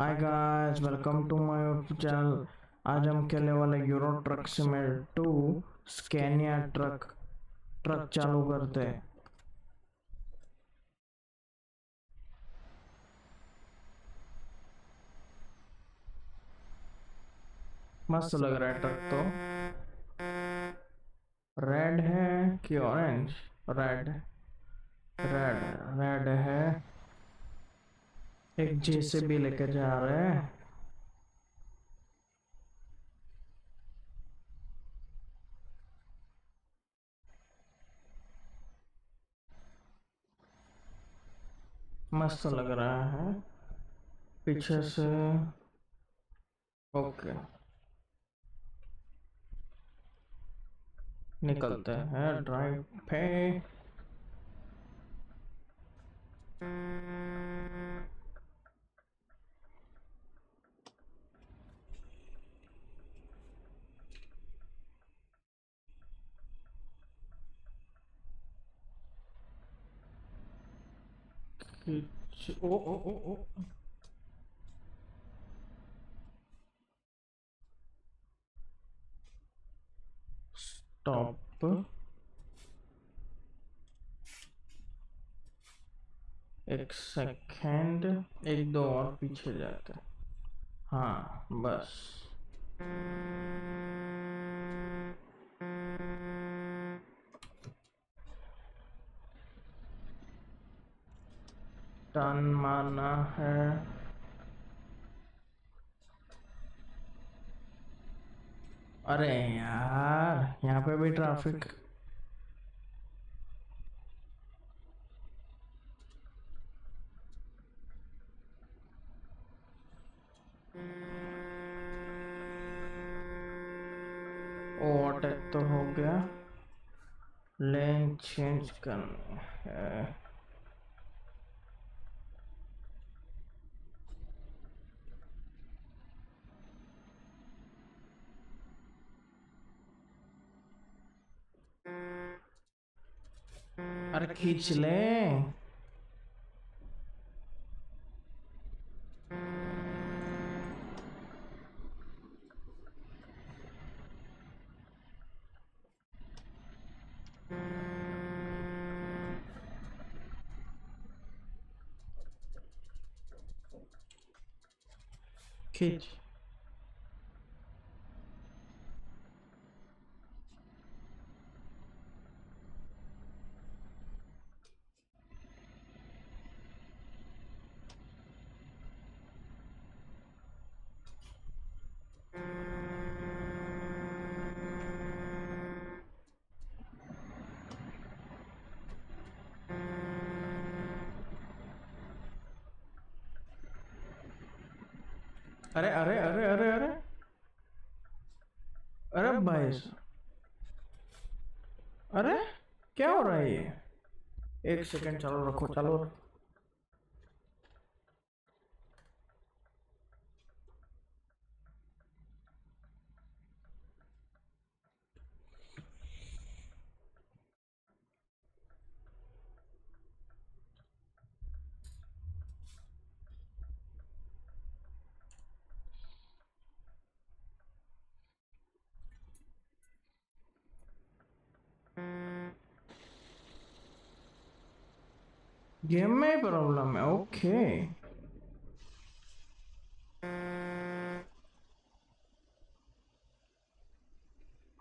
Hi guys welcome to my channel आज हम खेलने वाले Euro truck simulator two Scania truck truck चालू करते हैं। मस्त लग रहा है ट्रक तो। रेड है कि ऑरेंज रेड रेड रेड है। एक जेसीबी लेके जा रहे हैं। मस्त लग रहा है। पीछे से। ओके। निकलते हैं ड्राइव पे। Hiç... O o o o. Stop. एक सेकंड एक दो और पीछे जाते हाँ बस टर्न माना है। अरे यार, यहाँ पे भी ट्रैफ़िक तो हो गया। लेन चेंज करनी है। खींच ले खींच अरे अरे अरे अरे अरे अरे भाई साहब। अरे क्या हो रहा है ये एक सेकंड चालू रखो चालू रखो। गेम में प्रॉब्लम है ओके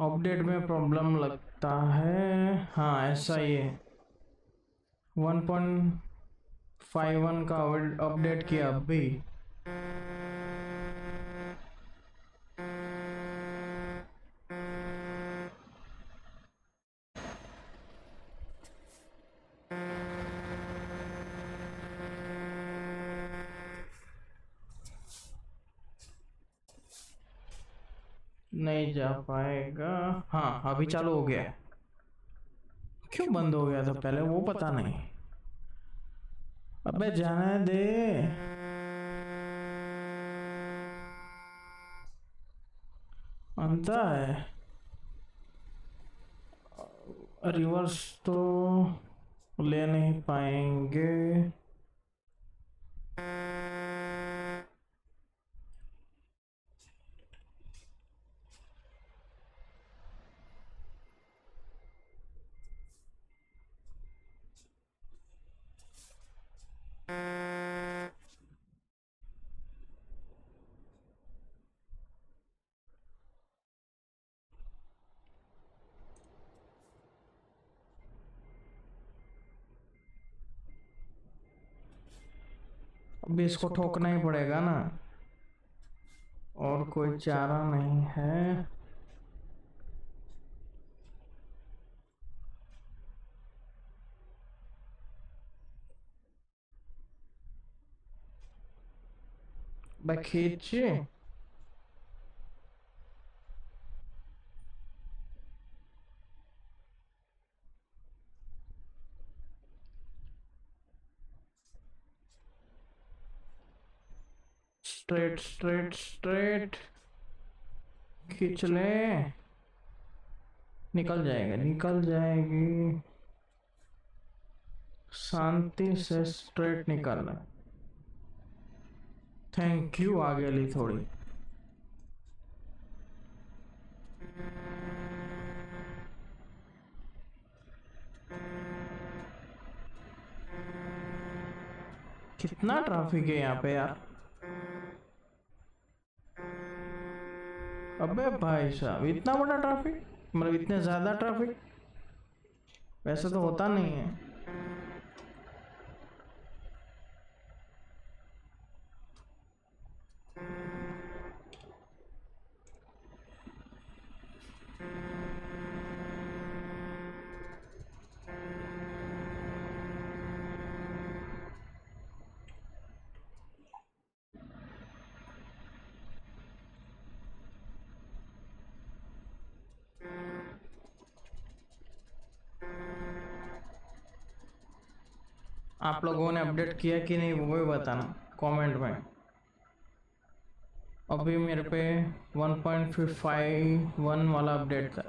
अपडेट में प्रॉब्लम लगता है। हाँ ऐसा ही है। वन पॉइंट फाइव वन का अपडेट किया अभी नहीं जा पाएगा। हाँ अभी चालू हो गया। क्यों बंद हो गया? था पहले वो पता नहीं। अबे जाने दे। अंता है। रिवर्स तो ले नहीं पाएँगे। अभी इसको ठोकना ही पड़ेगा ना। और कोई चारा नहीं है। भाई स्ट्रेट स्ट्रेट स्ट्रेट। खींच ले। निकल जाएगा, निकल जाएगी। शांति से स्ट्रेट निकालना। थैंक यू आगे ली थोड़ी। कितना ट्रैफ़िक है यहाँ पे यार? अबे भाई साहब इतना बड़ा ट्रैफ़िक मतलब इतने ज़्यादा ट्रैफ़िक वैसे तो होता नहीं है। आप लोगों ने अपडेट किया कि नहीं वो भी बताना कमेंट में। अभी मेरे पे 1.51 वाला अपडेट था।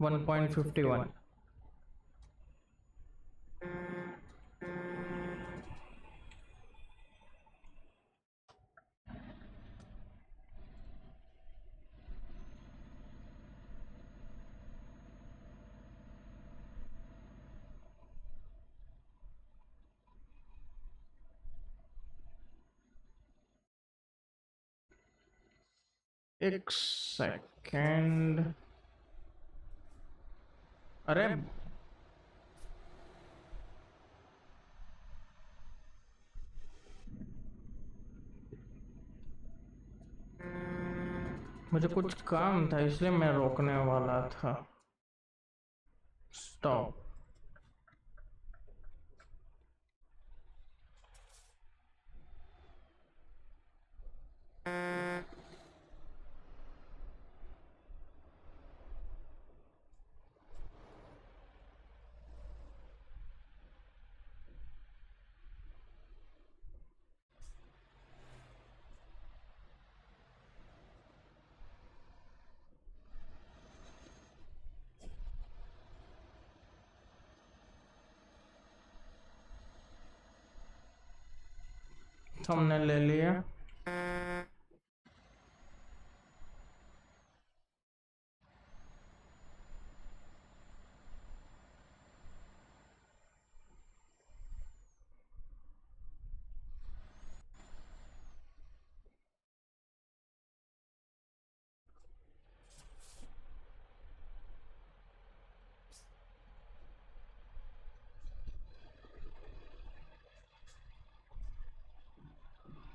वन पॉइंट फिफ्टी वन एक सेकंड। अरे मुझे कुछ काम था इसलिए मैं रोकने वाला था। स्टॉप हमने ले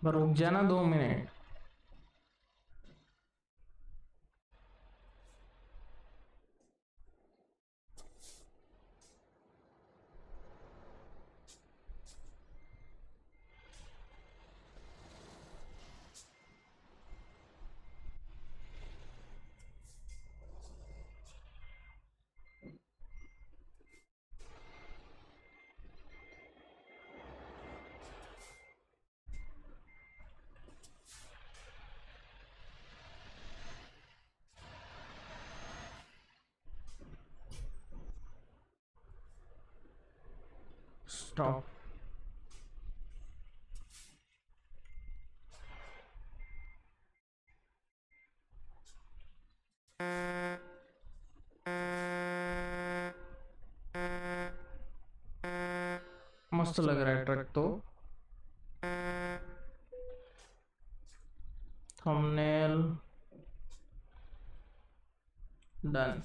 रुक जाना दो मिनट। Stop मस्त लग रहा है ट्रक तो। Thumbnail done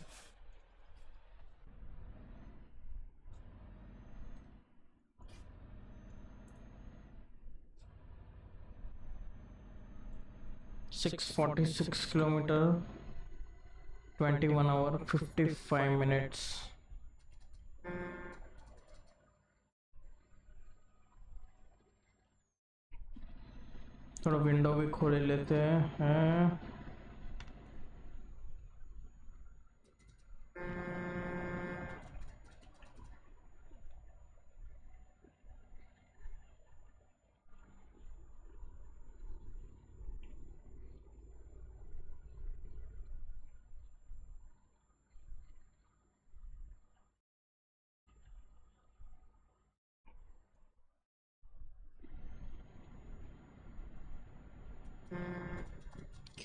six forty six kilometre twenty one hour fifty five minutes थोड़ा विंडो भी खोल लेते हैं।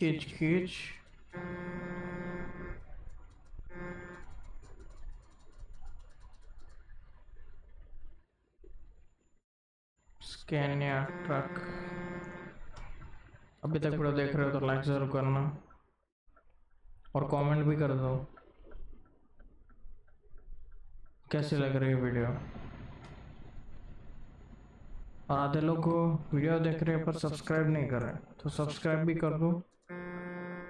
खींच खींच स्कैनिया ट्रक अभी तक वीडियो देख रहे हो तो लाइक ज़रूर करना। और कमेंट भी कर दो। कैसी लग रही है वीडियो और आधे लोग वीडियो देख रहे हैं पर सब्सक्राइब नहीं कर रहे तो सब्सक्राइब भी कर दो।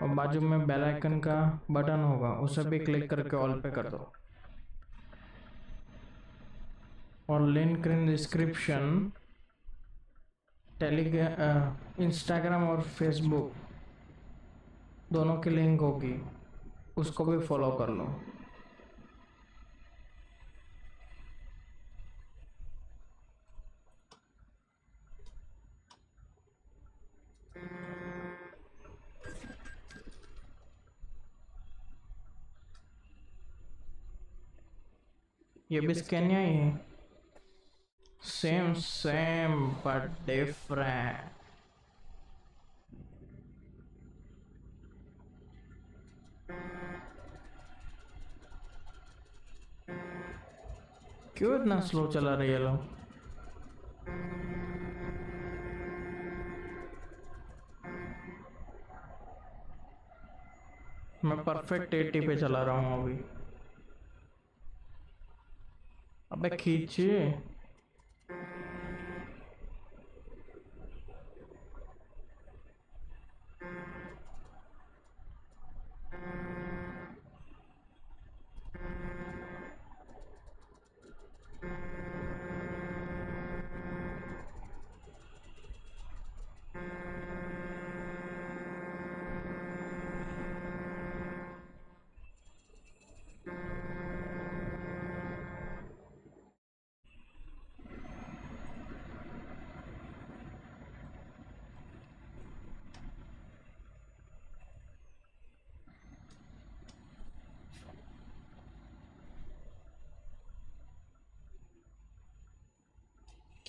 और बाजू में बेल आइकन का बटन होगा उसे भी क्लिक करके ऑल पे कर दो। और link in description Telegram Instagram और फेसबुक दोनों की लिंक होगी उसको भी फॉलो कर लो। ये भी स्कैनिया ही। है सेम सेम बट डिफरेंट क्यों इतना स्लो चला रही है लोग? मैं परफेक्ट एटी पे चला रहा हूँ अभी। da Kit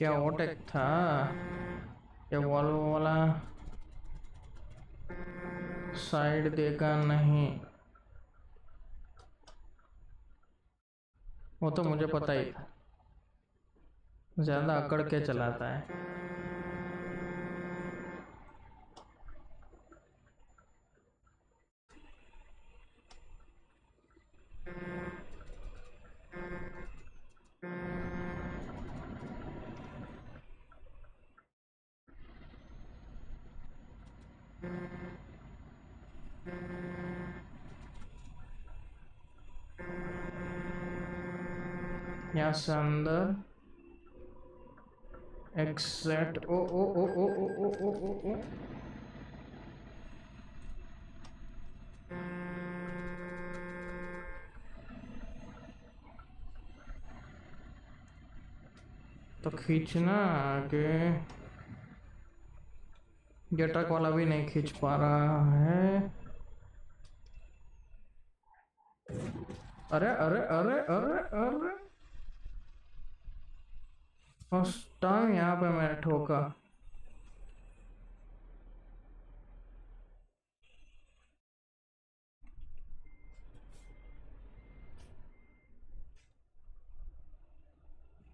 क्या ओटेक था? क्या वॉल्व वाला? साइड देगा नहीं। वो तो मुझे पता ही था। ज़्यादा अकड़ के चलाता है। यहाँ से अंदर एक्सेट ओ ओ ओ ओ ओ ओ ओ ओ ओ तो खींचना आगे। ये ट्रक वाला भी नहीं खींच पा रहा है। अरे अरे अरे अरे अरे। फ़र्स्ट टाइम यहाँ पे मैं ठोका।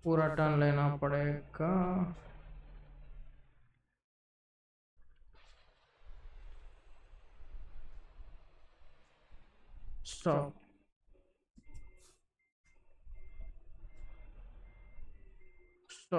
पूरा टर्न लेना पड़ेगा। स्टॉप So,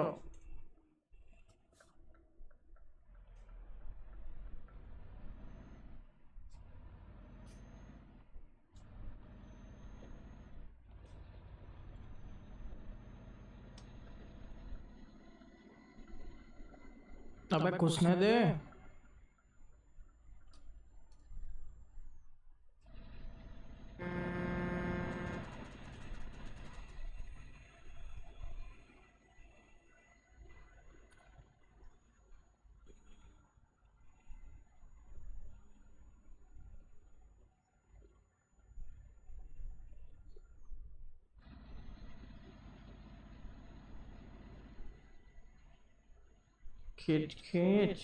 अबे कुछ नहीं दे। खींच खींच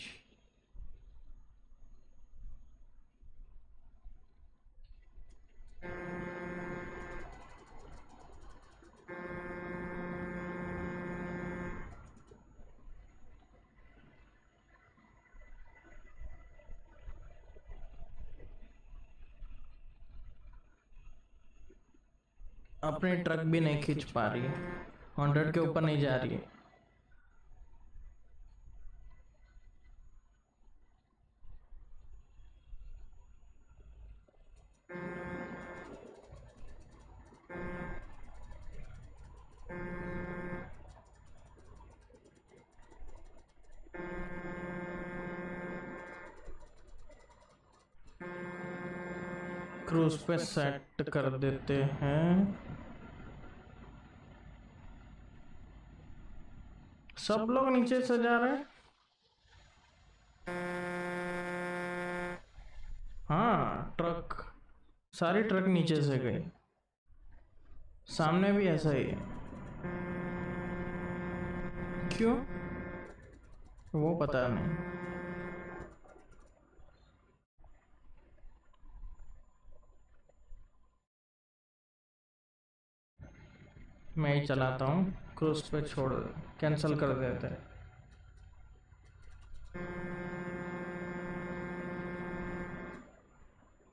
अपने ट्रक भी नहीं खींच पा रही है। हंड्रेड के ऊपर नहीं जा रही है। पे सेट कर देते हैं। सब लोग नीचे से जा रहे हैं? हाँ ट्रक सारी ट्रक नीचे से गई। सामने भी ऐसा ही है। क्यों? वो पता नहीं। मैं ही चलाता हूँ, क्रूज पे छोड़ कैंसिल कर देते हैं।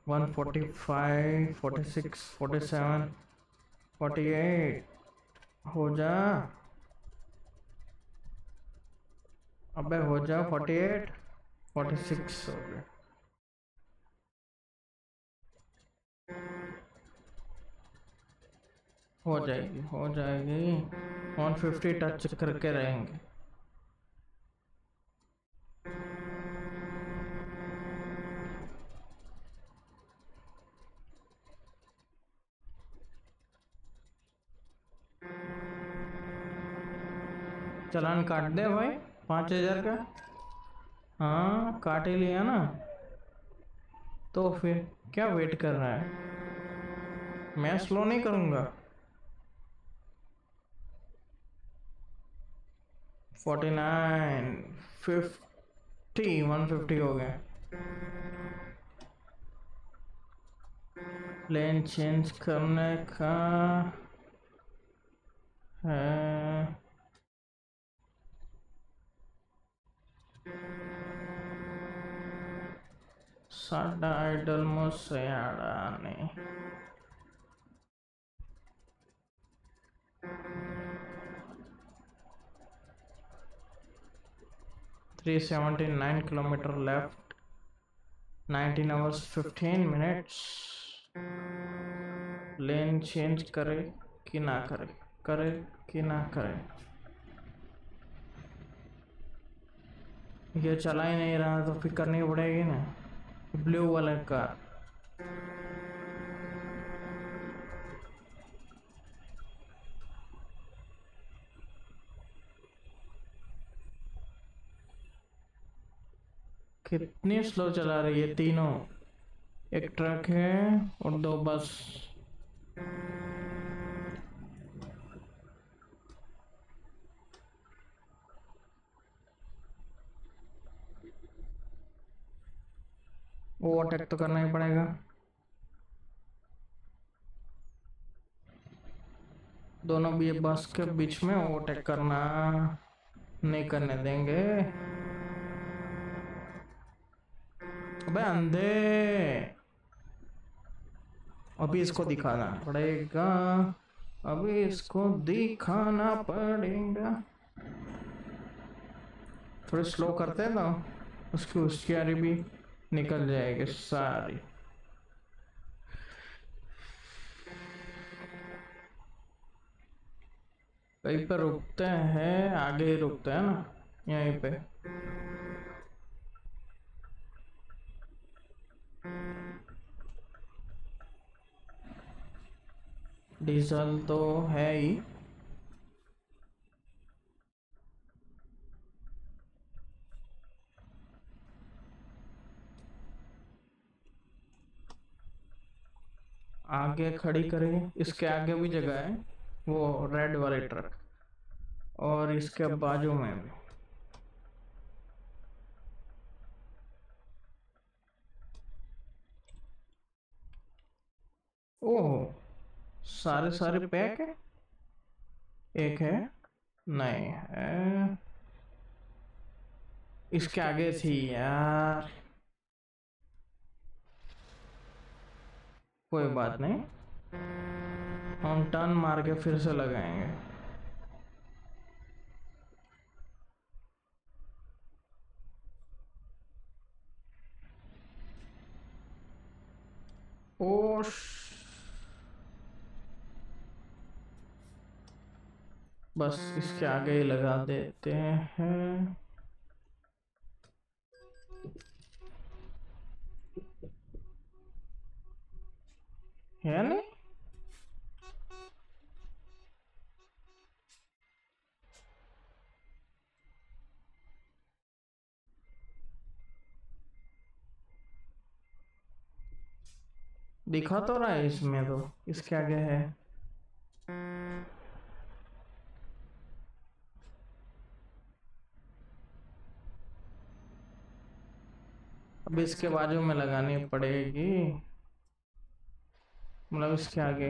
One forty five, forty six, forty seven, forty eight, हो जा। अबे हो जा, फोर्टी एट, फोर्टी सिक्स हो गया। हो जाएगी हो जाएगी। वन फिफ्टी टच करके रहेंगे। चलान काट दे भाई, पाँच हज़ार का? हाँ काट ही लिया ना। तो फिर क्या वेट कर रहा है? मैं स्लो नहीं करूँगा। Forty nine, fifty, one fifty हो गए। लेन चेंज करने का है। साडा आइडल मुझसे आड़ा नहीं three seventy nine kilometre left nineteen hours fifteen minutes lane change करे कि ना करे? करे कि ना करे? ये चला ही नहीं रहा तो फिर करनी पड़ेगी ना। ब्लू वाले का कितनी स्लो चला रही है तीनों। एक ट्रक है और दो बस ओवरटेक तो करना ही पड़ेगा। दोनों भी बस के बीच में ओवरटेक करना नहीं करने देंगे। अबे अंधे। अभी इसको दिखाना पड़ेगा। अभी इसको दिखाना पड़ेगा। थोड़ी स्लो करते हैं। ना उसकी होशियारी भी निकल जाएगी सारी। कहीं पर रुकते हैं आगे ही रुकते हैं ना? यहीं पे। डीजल तो है ही। आगे खड़ी करें, इसके आगे भी जगह है, वो रेड वाले ट्रक। और इसके बाजू में भी। ओह। सारे सारे पैक है? एक है नहीं है। इसके आगे थी यार। कोई बात नहीं। हम टर्न मार के फिर से लगाएँगे। ओ बस इसके आगे ही लगा देते हैं। है नहीं? दिखा तो रहा है इसमें तो इसके आगे है। अब इसके बाजू में लगानी पड़ेगी। मतलब इसके आगे।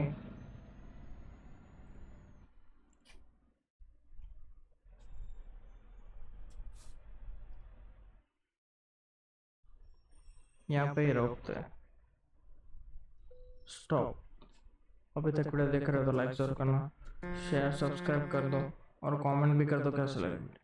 यहाँ पे ही रोकते हैं। स्टॉप अभी तक वीडियो देख रहे हो तो लाइक ज़रूर करना। शेयर सब्सक्राइब कर दो और कमेंट भी कर दो, कैसे लगे